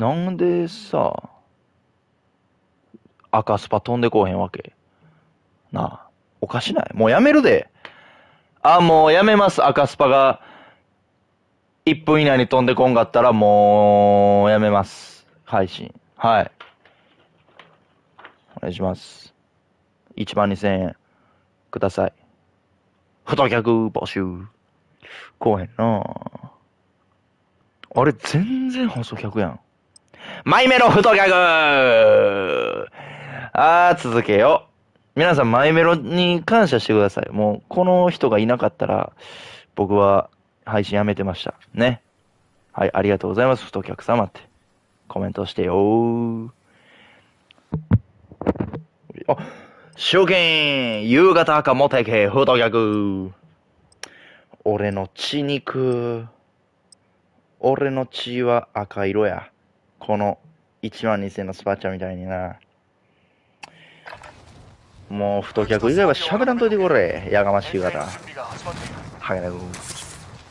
なんでさ、赤スパ飛んでこうへんわけ？なあ、おかしない？もうやめるで。あ、もうやめます、赤スパが。1分以内に飛んでこんかったらもうやめます。配信。はい。お願いします。1万2000円ください。太客募集。こうへんなあれ、全然細客やん。マイメロ太客あー、続けよう。皆さん、マイメロに感謝してください。もう、この人がいなかったら、僕は配信やめてました。ね。はい、ありがとうございます、太客様って。コメントしてよー。あ、証券夕方赤モテ系太客俺の血肉。俺の血は赤色や。この1万2000のスパチャみたいにな。もう太客以外はしゃべらんといてこれ。やがましい方。はいな。